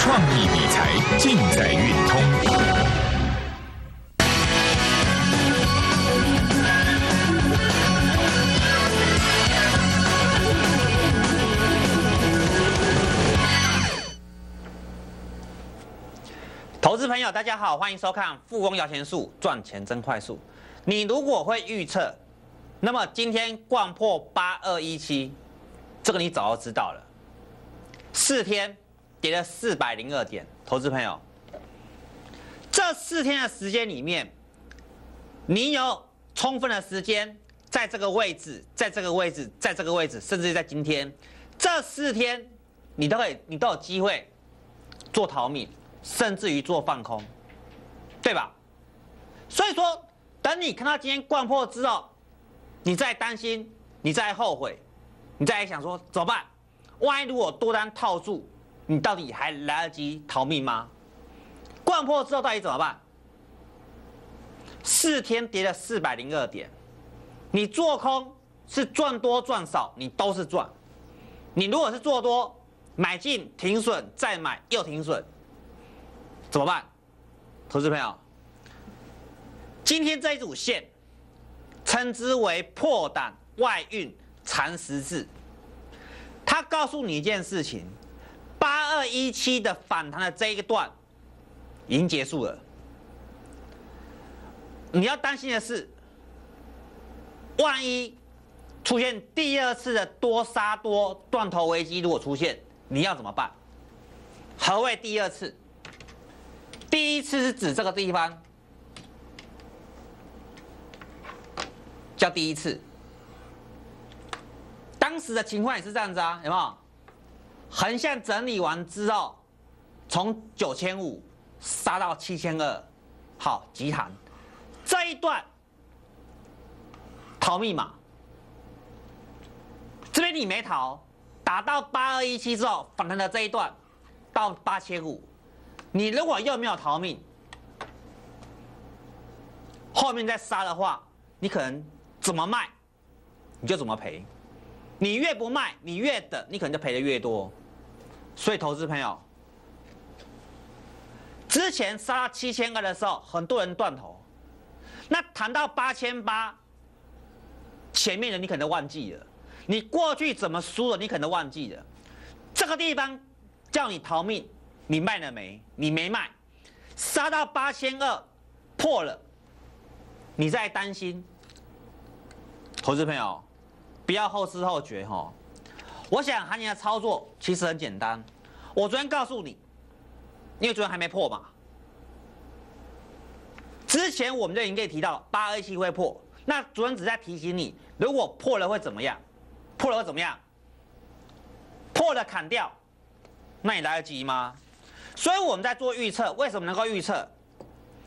创意理财尽在运通。投资朋友，大家好，欢迎收看《富翁摇钱树》，赚钱真快速。你如果会预测，那么今天逛破八二一七，这个你早就知道了。四天跌了四百零二点，投资朋友，这四天的时间里面，你有充分的时间在这个位置，在这个位置，在这个位置，甚至在今天这四天，你都可以，你都有机会做逃命，甚至于做放空，对吧？所以说，等你看到今天灌破之后，你再担心，你再后悔，你再想说怎么办？万一如果多单套住，你到底还来得及逃命吗？灌破之后到底怎么办？四天跌了四百零二点，你做空是赚多赚少，你都是赚。你如果是做多，买进停损再买又停损，怎么办？投资朋友，今天这一组线称之为破胆外运缠十字。他告诉你一件事情：八二一七的反弹的这一个段已经结束了。你要担心的是，万一出现第二次的多杀多断头危机，如果出现，你要怎么办？何谓第二次？第一次是指这个地方叫第一次。当时的情况也是这样子啊，有没有？横向整理完之后，从九千五杀到七千二，好，急弹。这一段逃密码，这边你没逃，打到八二一七之后反弹的这一段到八千五，你如果又没有逃命，后面再杀的话，你可能怎么卖，你就怎么赔。你越不卖，你越等，你可能就赔的越多。所以，投资朋友，之前杀到七千二的时候，很多人断头。那谈到八千八，前面的你可能忘记了，你过去怎么输了，你可能忘记了。这个地方叫你逃命，你卖了没？你没卖，杀到八千二破了，你在担心。投资朋友。不要后知后觉哈！我想行情的操作其实很简单。我昨天告诉你，因为昨天还没破嘛。之前我们就已经可以提到八二七会破，那昨天只在提醒你，如果破了会怎么样？破了会怎么样？破了砍掉，那你来得及吗？所以我们在做预测，为什么能够预测？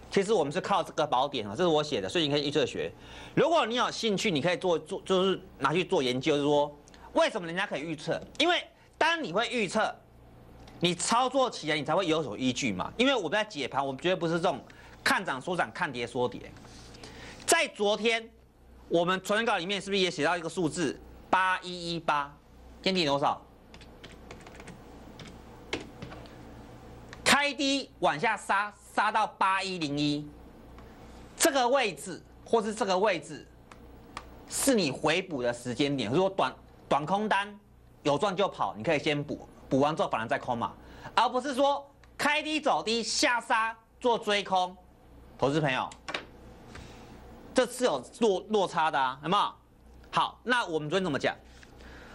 其实我们是靠这个宝典啊，这是我写的，所以你可以预测学。如果你有兴趣，你可以做做，就是拿去做研究，就是说为什么人家可以预测？因为当你会预测，你操作起来你才会有所依据嘛。因为我们在解盘，我们绝对不是这种看涨说涨、看跌说跌。在昨天，我们传稿里面是不是也写到一个数字八一一八？天底多少？开低往下杀。杀到八一零一，这个位置或是这个位置，是你回补的时间点。如果短短空单有赚就跑，你可以先补，补完之后反而再空嘛，而不是说开低走低下杀做追空。投资朋友，这是有落落差的啊，有没有？好，那我们昨天怎么讲？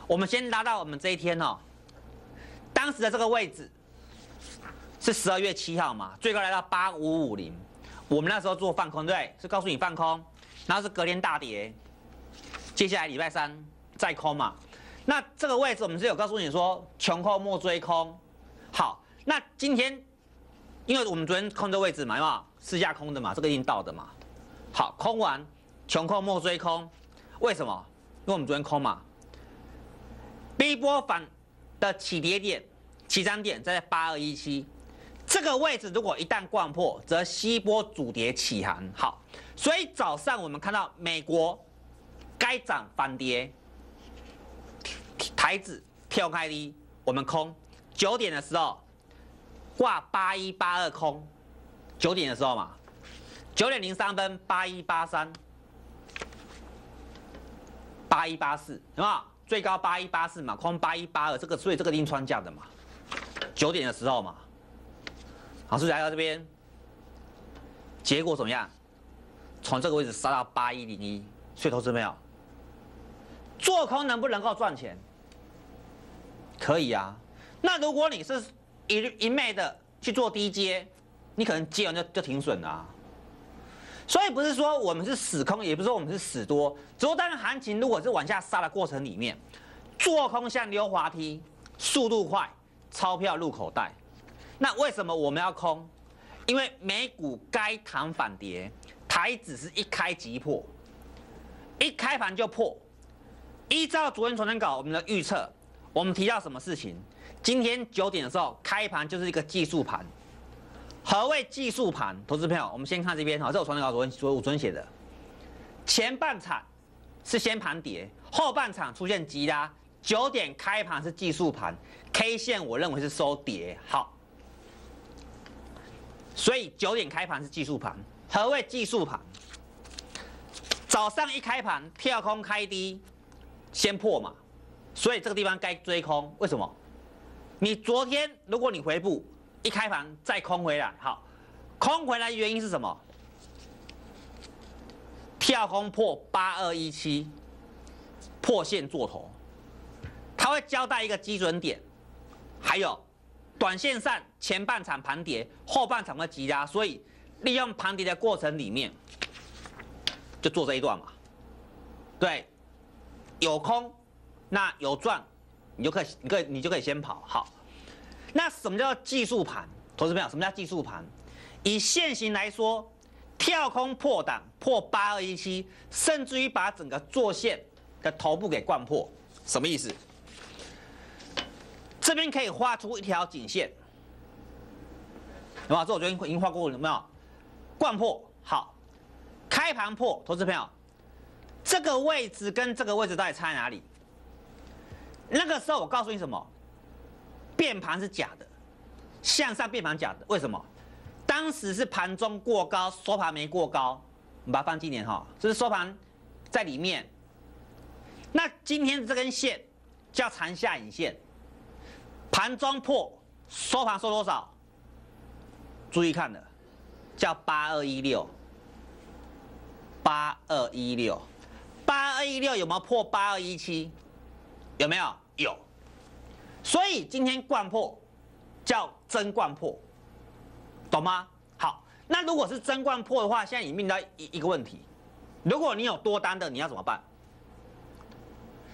我们先拉到我们这一天哦，当时的这个位置。是十二月七号嘛，最高来到八五五零，我们那时候做放空，对，是告诉你放空，然后是隔天大跌，接下来礼拜三再空嘛。那这个位置我们是有告诉你说，穷空莫追空。好，那今天因为我们昨天空的位置嘛，有试价空的嘛，这个已经到的嘛。好，空完穷空莫追空，为什么？因为我们昨天空嘛。B 波反的起跌点、起涨点在八二一七。这个位置如果一旦贯破，则西波主跌起航。好，所以早上我们看到美国该涨反跌，台子跳开低，我们空。九点的时候，挂八一八二空，九点的时候嘛，九点零三分八一八三，八一八四，有没有？最高八一八四嘛，空八一八二，这个所以这个一定穿价的嘛。九点的时候嘛，好，是来到这边，结果怎么样？从这个位置杀到八一零一，所以投资没有？做空能不能够赚钱？可以啊。那如果你是一一昧的去做低阶，你可能接完就就停损了、啊。所以不是说我们是死空，也不是说我们是死多，只不过当行情如果是往下杀的过程里面，做空像溜滑梯，速度快，钞票入口袋。那为什么我们要空？因为美股该弹反跌，台指是一开即破，一开盘就破。依照昨天传真稿我们的预测，我们提到什么事情？今天九点的时候开盘就是一个技术盘。何谓技术盘？投资朋友，我们先看这边哈，这我传真稿昨天昨我昨天写的，前半场是先盘跌，后半场出现急拉，九点开盘是技术盘，K 线我认为是收跌。好，所以九点开盘是技术盘。何谓技术盘？早上一开盘跳空开低，先破嘛，所以这个地方该追空。为什么？你昨天如果你回补一开盘再空回来，好，空回来原因是什么？跳空破八二一七，破线做头，它会交代一个基准点，还有短线上前半场盘跌，后半场会急压，所以利用盘跌的过程里面，就做这一段嘛。对，有空，那有赚，你就可以，你可以，你就可以先跑。好，那什么叫技术盘？投资朋友，什么叫技术盘？以现行来说，跳空破档破八二一七，甚至于把整个做线的头部给灌破，什么意思？这边可以画出一条颈线，有没有？这我昨天已经画过了，有没有？灌破好，开盘破，投资朋友，这个位置跟这个位置到底差在哪里？那个时候我告诉你什么？变盘是假的，向上变盘假的，为什么？当时是盘中过高，收盘没过高，我们把它放今年哈，这是收盘在里面。那今天这根线叫长下影线，盘中破，收盘收多少？注意看的，叫八二一六，八二一六，八二一六有没有破八二一七？有没有？有。所以今天灌破叫真灌破，懂吗？好，那如果是真灌破的话，现在已面临到一一个问题，如果你有多单的，你要怎么办？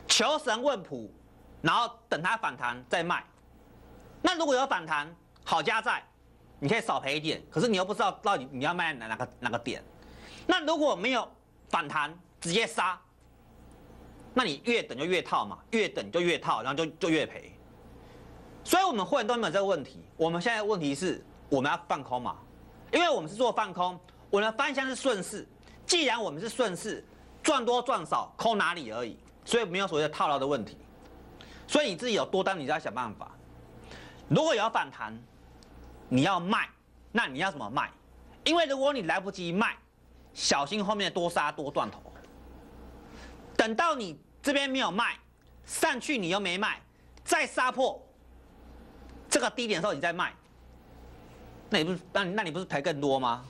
求神问卜，然后等它反弹再卖。那如果有反弹，好加在，你可以少赔一点，可是你又不知道到底你要卖哪哪个哪个点。那如果没有反弹，直接杀，那你越等就越套嘛，越等就越套，然后就就越赔。所以我们会员都没有这个问题。我们现在的问题是，我们要放空嘛，因为我们是做放空，我们的方向是顺势。既然我们是顺势，赚多赚少，空哪里而已，所以没有所谓的套牢的问题。所以你自己有多单，你就要想办法。如果有反弹，你要卖，那你要怎么卖？因为如果你来不及卖，小心后面多杀多断头。等到你这边没有卖，上去你又没卖，再杀破这个低点的时候你再卖，那你不是那你那你不是赔更多吗？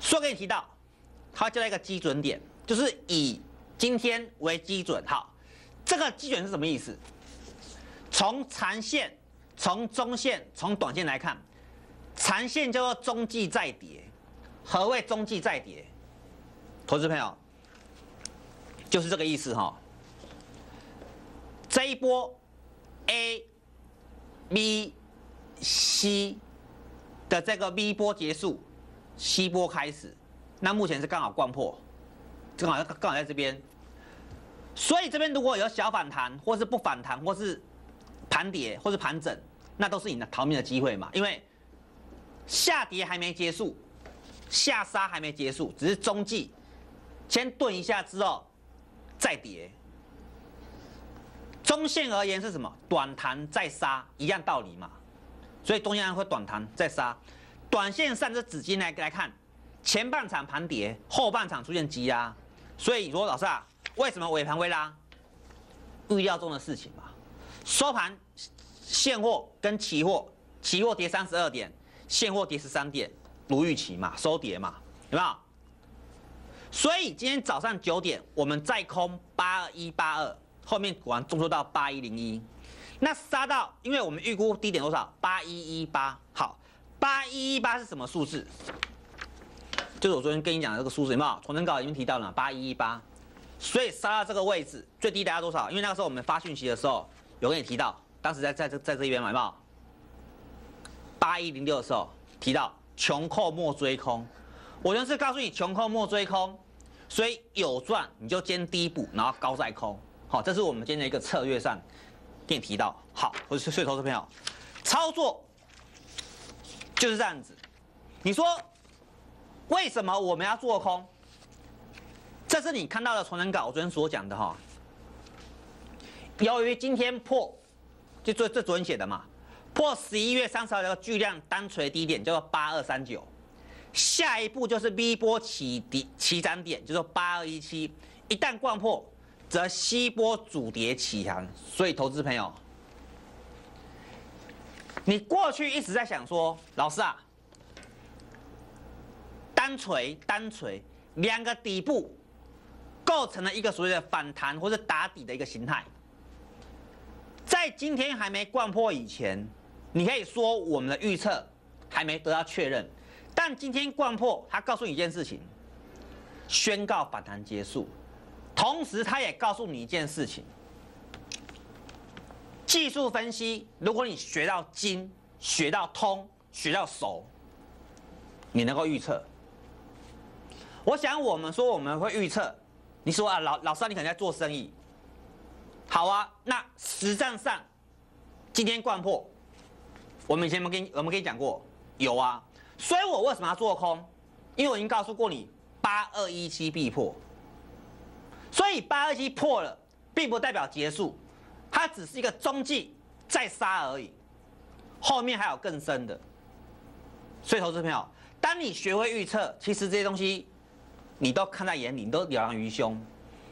说给你提到，它就在一个基准点，就是以今天为基准。好，这个基准是什么意思？从长线、从中线、从短线来看，长线叫做中继再跌。何谓中继再跌？投资朋友，就是这个意思哈。这一波 A、B、C 的这个 B 波结束，C 波开始，那目前是刚好贯破，正好刚好在这边。所以这边如果有小反弹，或是不反弹，或是盘跌，或是盘整，那都是你的逃命的机会嘛。因为下跌还没结束，下杀还没结束，只是中继，先顿一下之后再跌。中线而言是什么？短弹再杀，一样道理嘛。所以中线会短弹再杀。短线上这纸巾来来看，前半场盘跌，后半场出现急压，所以说老师啊，为什么尾盘会拉？预料中的事情嘛。收盘现货跟期货，期货跌三十二点，现货跌十三点，如预期嘛，收跌嘛，有没有？所以今天早上九点，我们再空八二一八二，后面果然中收到八一零一，那杀到，因为我们预估低点多少？八一一八，好，八一一八是什么数字？就是我昨天跟你讲的这个数字，有没有？重生稿已经提到了八一一八，所以杀到这个位置，最低达到多少？因为那个时候我们发讯息的时候，有跟你提到，当时在在这在这一边买嘛，八一零六的时候提到穷寇莫追空。我就是告诉你，穷寇莫追空，所以有赚你就先低补，然后高再空。好，这是我们今天的一个策略上给你提到。好，我是税投资朋友，操作就是这样子。你说为什么我们要做空？这是你看到的传人稿，我昨天所讲的哈。由于今天破，就这这昨天写的嘛，破十一月三十号的巨量单锤低点叫做八二三九。下一步就是 V 波起底起涨点，就是八二一七，一旦贯破，则吸波主跌起航。所以，投资朋友，你过去一直在想说，老师啊，单锤单锤两个底部构成了一个所谓的反弹或者打底的一个形态，在今天还没贯破以前，你可以说我们的预测还没得到确认。但今天贯破，他告诉你一件事情，宣告反弹结束，同时他也告诉你一件事情，技术分析，如果你学到精、学到通、学到熟，你能够预测。我想我们说我们会预测，你说啊老老师你可能在做生意，好啊，那实战上今天贯破，我们以前没跟我们跟你讲过？有啊。所以我为什么要做空？因为我已经告诉过你，八二一七必破。所以八二七破了，并不代表结束，它只是一个中继再杀而已。后面还有更深的。所以投资朋友，当你学会预测，其实这些东西你都看在眼里，你都了然于胸，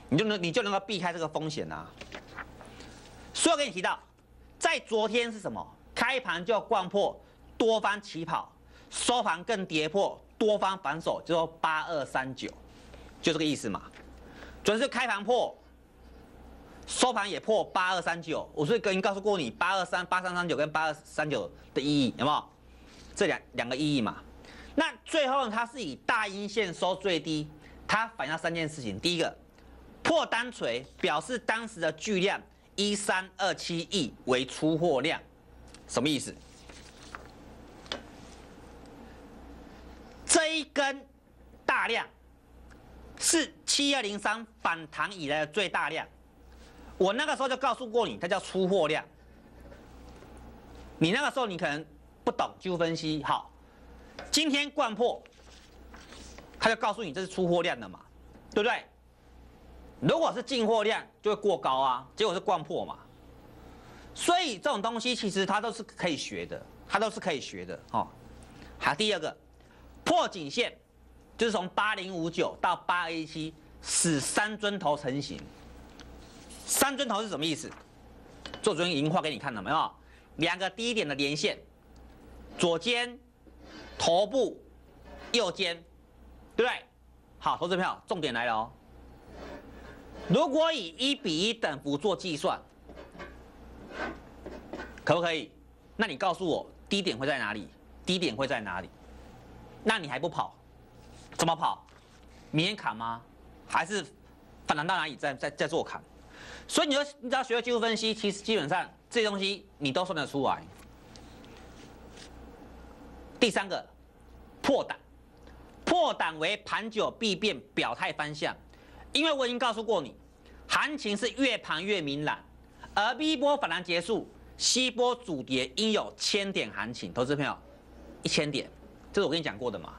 你就能你就能够避开这个风险啊。所以我跟你提到，在昨天是什么？开盘就贯破多方起跑。收盘更跌破，多方反手，就说八二三九，就这个意思嘛。准是开盘破，收盘也破八二三九。我是已经告诉过你，八二三八三三九跟八二三九的意义有没有？这两两个意义嘛。那最后呢，它是以大阴线收最低，它反映三件事情。第一个，破单锤表示当时的巨量一三二七亿为出货量，什么意思？这一根大量是七二零三反弹以来的最大量，我那个时候就告诉过你，它叫出货量。你那个时候你可能不懂技术分析，好，今天灌破，他就告诉你这是出货量的嘛，对不对？如果是进货量就会过高啊，结果是灌破嘛，所以这种东西其实它都是可以学的，它都是可以学的哦。好，第二个。破颈线就是从八零五九到八 A 七，使三尊头成型。三尊头是什么意思？做昨天已经画给你看了没有？两个低点的连线，左肩、头部、右肩，对不对？好，投资票，重点来了哦。如果以一比一等幅做计算，可不可以？那你告诉我低点会在哪里？低点会在哪里？那你还不跑？怎么跑？明天砍吗？还是反弹到哪里再再再做砍？所以你要你只要学会技术分析，其实基本上这些东西你都算得出来。第三个破胆，破胆为盘久必变，表态方向。因为我已经告诉过你，行情是越盘越明朗，而 B 波反弹结束，C 波主跌应有千点行情。投资朋友，一千点。这是我跟你讲过的嘛，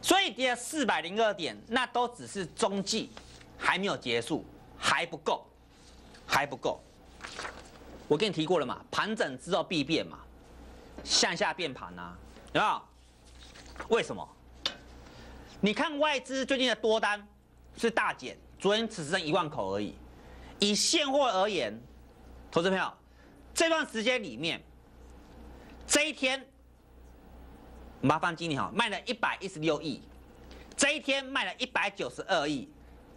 所以跌了四百零二点，那都只是中继，还没有结束，还不够，还不够。我跟你提过了嘛，盘整之后必变嘛，向下变盘啊，有没有？为什么？你看外资最近的多单是大减，昨天只剩一万口而已。以现货而言，投资朋友，这段时间里面，这一天，麻烦经理哈，卖了一百一十六亿，这一天卖了一百九十二亿，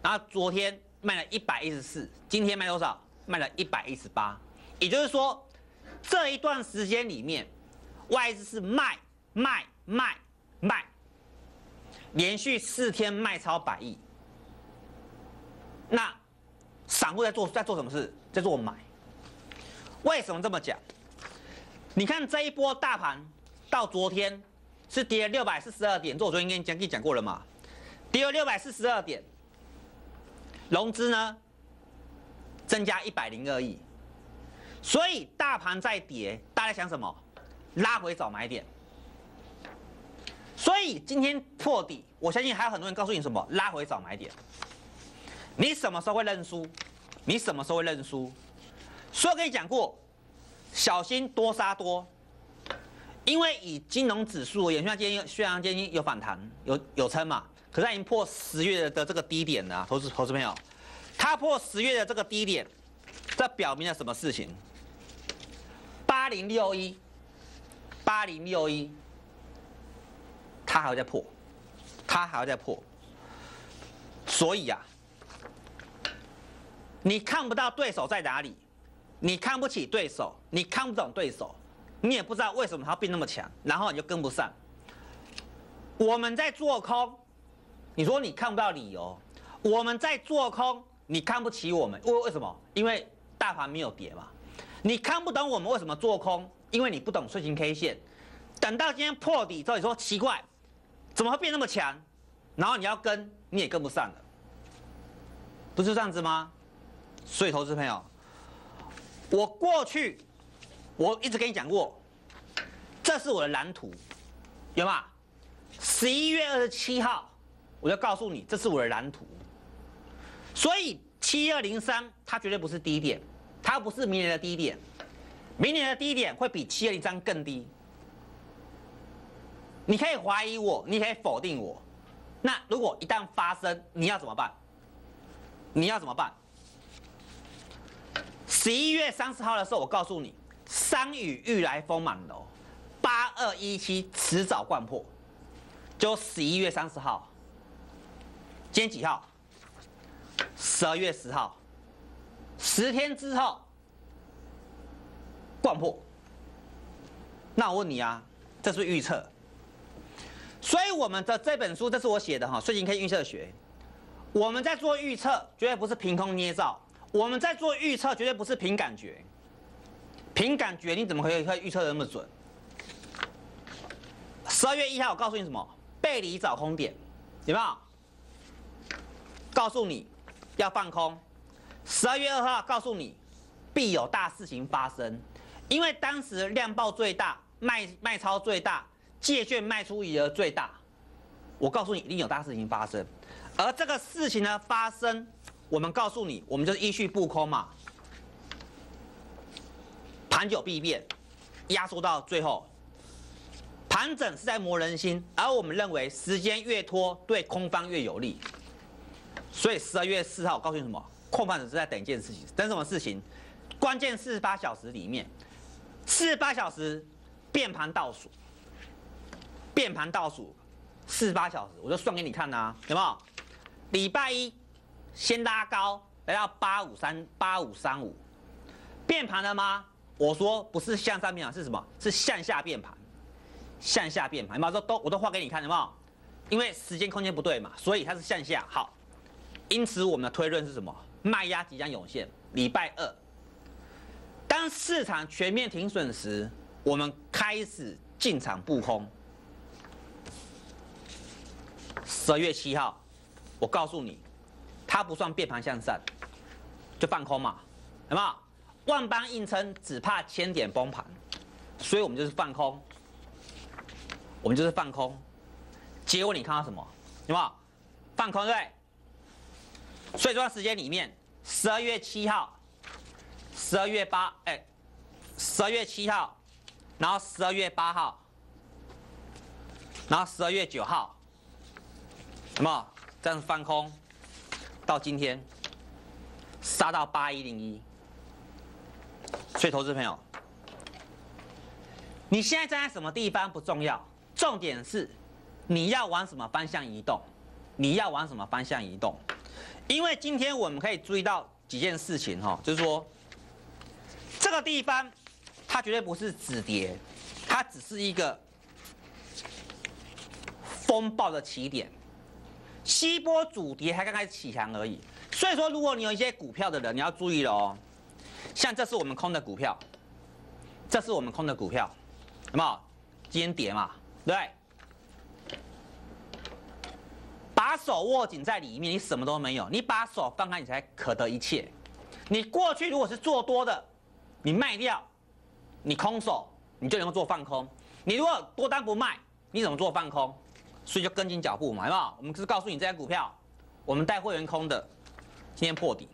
然后昨天卖了一百一十四，今天卖多少？卖了一百一十八。也就是说，这一段时间里面，外资是卖卖卖卖，连续四天卖超百亿。那散户在做在做什么事？在做买。为什么这么讲？你看这一波大盘到昨天是跌了六百四十二点，这我昨天跟你讲跟你讲过了嘛？跌了六百四十二点，融资呢增加一百零二亿，所以大盘在跌，大家想什么？拉回早买点。所以今天破底，我相信还有很多人告诉你什么？拉回早买点。你什么时候会认输？你什么时候会认输？所以我跟你讲过，小心多杀多，因为以金融指数而言，虽然今天虽然今天有反弹，有有撑嘛，可是它已经破十月的这个低点了，投资投资朋友，它破十月的这个低点，这表明了什么事情？八零六一，八零六一，它还会再破，它还会再破，所以呀。你看不到对手在哪里，你看不起对手，你看不懂对手，你也不知道为什么他变那么强，然后你就跟不上。我们在做空，你说你看不到理由，我们在做空，你看不起我们，为为什么？因为大盘没有跌嘛。你看不懂我们为什么做空，因为你不懂顺形 K 线。等到今天破底之后，你说奇怪，怎么会变那么强？然后你要跟，你也跟不上了，不是这样子吗？所以，投资朋友，我过去我一直跟你讲过，这是我的蓝图，有吗？十一月二十七号，我就告诉你，这是我的蓝图。所以，七二零三它绝对不是低点，它不是明年的低点，明年的低点会比七二零三更低。你可以怀疑我，你可以否定我，那如果一旦发生，你要怎么办？你要怎么办？十一月三十号的时候，我告诉你，山雨欲来风满楼，八二一七迟早贯破，就十一月三十号。今天几号？十二月十号，十天之后贯破。那我问你啊，这是预测。所以我们的这本书，这是我写的哈，《最近可以预测学》，我们在做预测，绝对不是凭空捏造。我们在做预测，绝对不是凭感觉。凭感觉，你怎么可以可以预测的那么准？十二月一号，我告诉你什么？背离找空点，有没有？告诉你要放空。十二月二号，告诉你必有大事情发生，因为当时量爆最大，卖卖超最大，借券卖出余额最大。我告诉你，一定有大事情发生，而这个事情呢发生。我们告诉你，我们就是依序布空嘛，盘久必变，压缩到最后，盘整是在磨人心，而我们认为时间越拖，对空方越有利。所以十二月四号，我告诉你什么？控盘者是在等一件事情，等什么事情？关键四十八小时里面，四十八小时变盘倒数，变盘倒数四十八小时，我就算给你看呐，有没有？礼拜一。先拉高来到八五三八五三五，变盘了吗？我说不是向上变盘，是什么？是向下变盘，向下变盘。有没有说都我都画给你看，有没有？因为时间空间不对嘛，所以它是向下。好，因此我们的推论是什么？卖压即将涌现。礼拜二，当市场全面停损时，我们开始进场布空。十二月七号，我告诉你。它不算变盘向上，就放空嘛，有没有？万般硬撑，只怕千点崩盘，所以我们就是放空，我们就是放空。结果你看到什么？有没有？放空对。所以这段时间里面，十二月七号、十二月八，哎，十二月七号，然后十二月八号，然后十二月九号，什么这样放空，到今天杀到八一零一，所以投资朋友，你现在站在什么地方不重要，重点是你要往什么方向移动，你要往什么方向移动，因为今天我们可以注意到几件事情哈，就是说这个地方。它绝对不是止跌，它只是一个风暴的起点，西波主跌还刚开始起强而已。所以说，如果你有一些股票的人，你要注意了哦。像这是我们空的股票，这是我们空的股票，有没有？今天跌嘛，对？把手握紧在里面，你什么都没有；你把手放开，你才可得一切。你过去如果是做多的，你卖掉。你空手，你就能够做放空。你如果多单不卖，你怎么做放空？所以就跟紧脚步嘛，好不好？我们是告诉你这些股票，我们带会员空的，今天破底，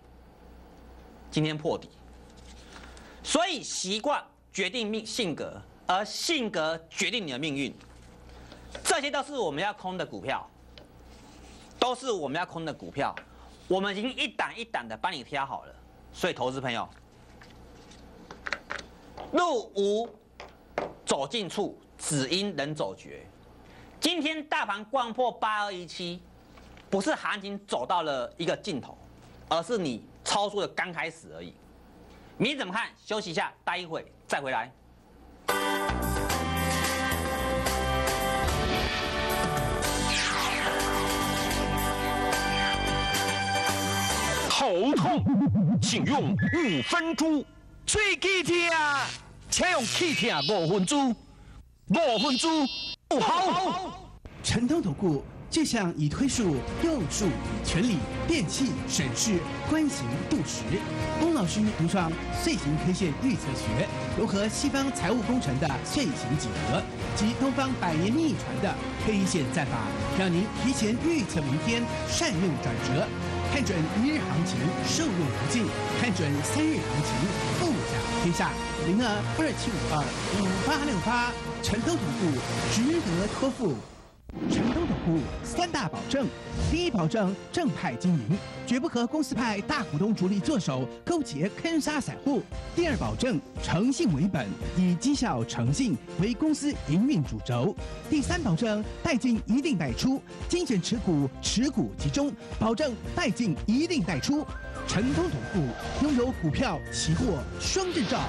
今天破底。所以习惯决定命性格，而性格决定你的命运。这些都是我们要空的股票，都是我们要空的股票。我们已经一档一档的帮你挑好了。所以投资朋友。路无走近处，只因人走绝。今天大盘逛破八二一七，不是行情走到了一个尽头，而是你操作的刚开始而已。你怎么看？休息一下，待一会再回来。头痛，请用五分钟。吹气听，请用气听五分钟，五分钟不好。陈通投顾就像已推数、用数、全理、电器、审视、观行、度时。龚老师独创碎形 K 线预测学，融合西方财务工程的碎形几何及东方百年秘传的 K 线战法，让您提前预测明天，善用转折。看准一日行情，受用无尽；看准三日行情，富甲天下。零二二七五二五八六八，成都总部值得托付。成功投顾三大保证：第一，保证正派经营，绝不和公司派大股东主力做手，勾结坑杀散户；第二，保证诚信为本，以绩效诚信为公司营运主轴；第三，保证带进一定带出，精选持股，持股集中，保证带进一定带出。成功投顾拥有股票、期货双证照，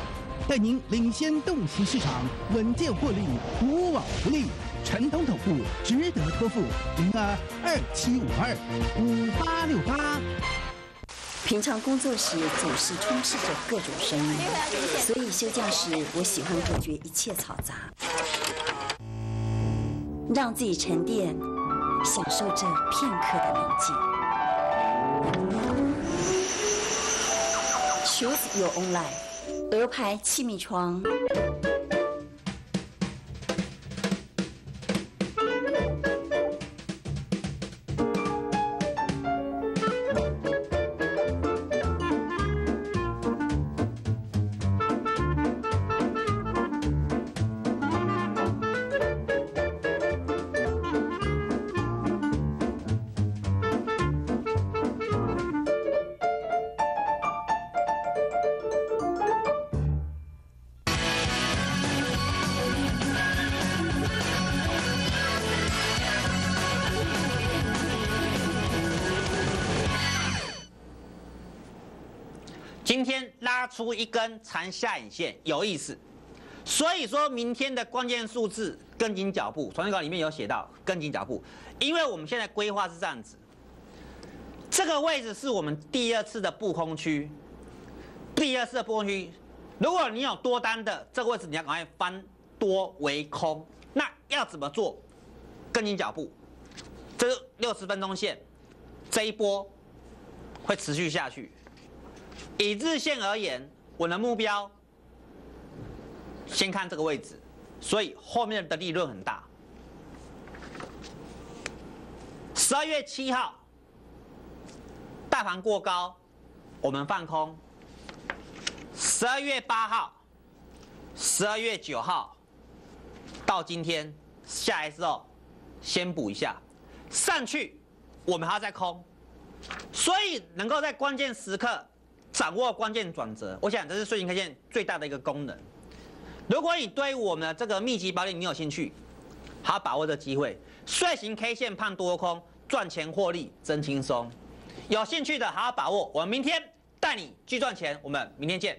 带您领先动息市场，稳健获利，无往不利。陈通投顾值得托付，零二二七五二五八六八。平常工作时总是充斥着各种声音，所以休假时我喜欢隔绝一切嘈杂，让自己沉淀，享受这片刻的宁静。Choose your own life，鹅牌气密窗。出一根长下影线，有意思。所以说明天的关键数字跟紧脚步，传讯稿里面有写到跟紧脚步。因为我们现在规划是这样子，这个位置是我们第二次的布空区，第二次的布空区。如果你有多单的这个位置，你要赶快翻多为空。那要怎么做？跟紧脚步，这六十分钟线，这一波会持续下去。以日线而言，我的目标先看这个位置，所以后面的利润很大。十二月七号，大盘过高，我们放空；十二月八号，十二月九号到今天下来之后，先补一下，上去我们还要再空，所以能够在关键时刻掌握关键转折，我想这是睡行 K 线最大的一个功能。如果你对我们的这个密集宝典你有兴趣，好好把握这机会，睡行 K 线判多空，赚钱获利真轻松。有兴趣的好好把握，我们明天带你去赚钱，我们明天见。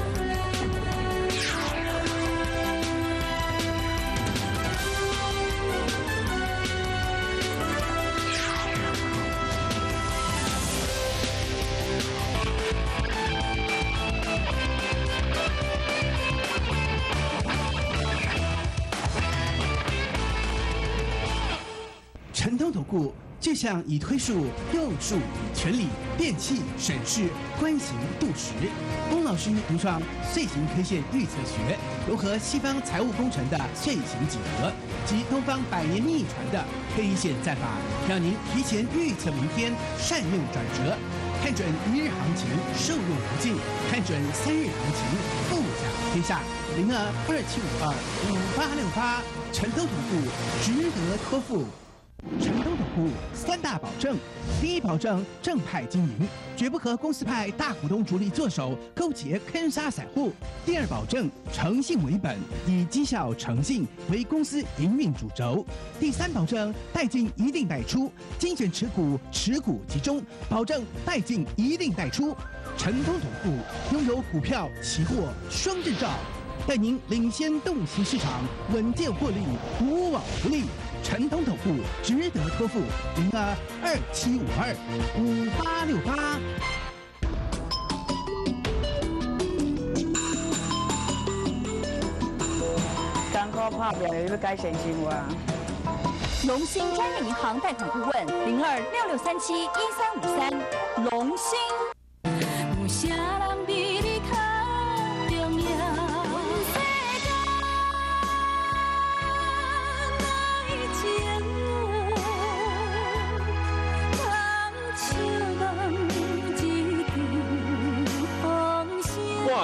东投顾就像以推数、用数、全理、辨器、审视、观行、度时。龚老师独创碎形 K 线预测学，融合西方财务工程的碎形几何及东方百年秘传的 K 线战法，让您。提前预测明天，善用转折，看准一日行情受用不尽，看准三日行情富甲天下。零二二七五二五八六八，陈东投顾值得托付。成功投顾三大保证：第一，保证正派经营，绝不和公司派大股东主力做手勾结坑杀散户；第二，保证诚信为本，以绩效诚信为公司营运主轴；第三，保证带进一定带出，精选持股，持股集中，保证带进一定带出。成功总部拥有股票、期货双证照，带您领先洞悉市场，稳健获利，无往不利。陈东投顾值得托付，零二二七五二五八六八。艰苦拍拼的要改善生活。龙兴专业银行贷款顾问零二六六三七一三五三，龙兴。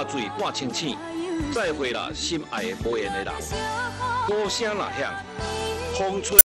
水挂清醒，再会啦，心爱的无缘的人，歌声若响，风吹。